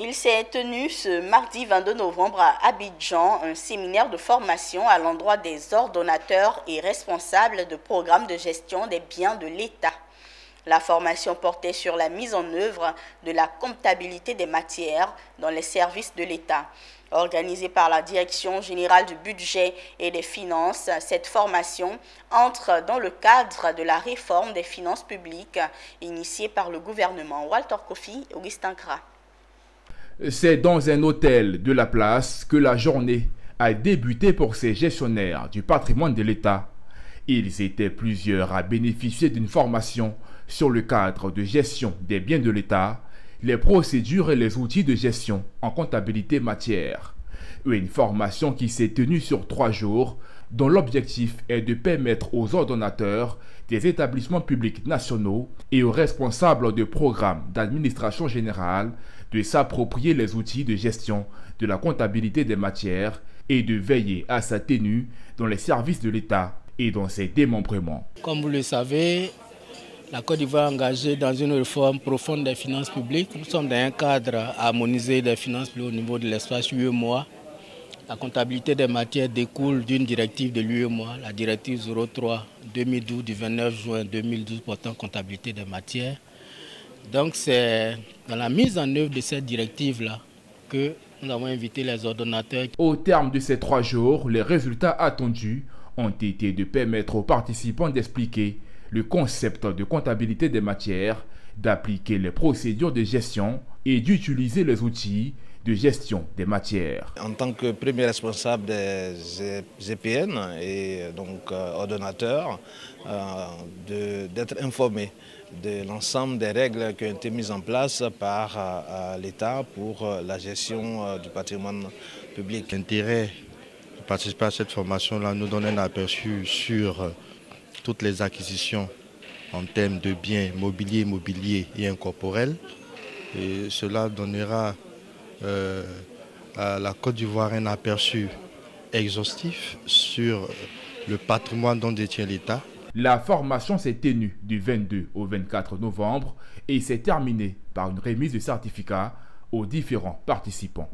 Il s'est tenu ce mardi 22 novembre à Abidjan un séminaire de formation à l'endroit des ordonnateurs et responsables de programmes de gestion des biens de l'État. La formation portait sur la mise en œuvre de la comptabilité des matières dans les services de l'État. Organisée par la Direction générale du budget et des finances, cette formation entre dans le cadre de la réforme des finances publiques initiée par le gouvernement. Walter Kofi, Augustin Kra. C'est dans un hôtel de la place que la journée a débuté pour ces gestionnaires du patrimoine de l'État. Ils étaient plusieurs à bénéficier d'une formation sur le cadre de gestion des biens de l'État, les procédures et les outils de gestion en comptabilité matière. Une formation qui s'est tenue sur trois jours, dont l'objectif est de permettre aux ordonnateurs des établissements publics nationaux et aux responsables de programmes d'administration générale de s'approprier les outils de gestion de la comptabilité des matières et de veiller à sa tenue dans les services de l'État et dans ses démembrements. Comme vous le savez, la Côte d'Ivoire est engagée dans une réforme profonde des finances publiques. Nous sommes dans un cadre harmonisé des finances publiques au niveau de l'espace UEMOA. La comptabilité des matières découle d'une directive de l'UEMOA, la directive 03-2012 du 29 juin 2012 portant comptabilité des matières. Donc c'est dans la mise en œuvre de cette directive-là que nous avons invité les ordonnateurs. Au terme de ces trois jours, les résultats attendus ont été de permettre aux participants d'expliquer le concept de comptabilité des matières, d'appliquer les procédures de gestion et d'utiliser les outils de gestion des matières. En tant que premier responsable des GPN et donc euh, ordonnateur, euh, d'être informé de l'ensemble des règles qui ont été mises en place par euh, l'État pour la gestion du patrimoine public. L'intérêt de participer à cette formation-là nous donne un aperçu sur toutes les acquisitions en termes de biens mobiliers, mobiliers et incorporels. Cela donnera euh, à la Côte d'Ivoire un aperçu exhaustif sur le patrimoine dont détient l'État. La formation s'est tenue du 22 au 24 novembre et s'est terminée par une remise de certificats aux différents participants.